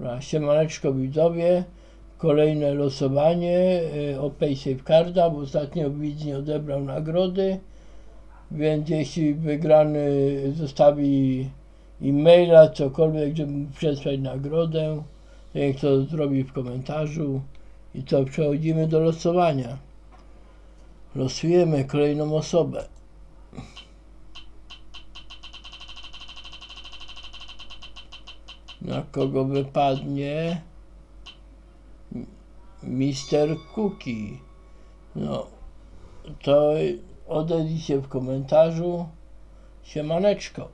Dobra, Siemaneczko widzowie, kolejne losowanie y, o PaySafeCarda, bo ostatnio widz nie odebrał nagrody, więc jeśli wygrany zostawi e-maila, cokolwiek, żeby przesłać nagrodę, to niech to zrobi w komentarzu i co, przechodzimy do losowania. Losujemy kolejną osobę. Na kogo wypadnie? Mister Cookie. No, to odezwij się w komentarzu. Siemaneczko.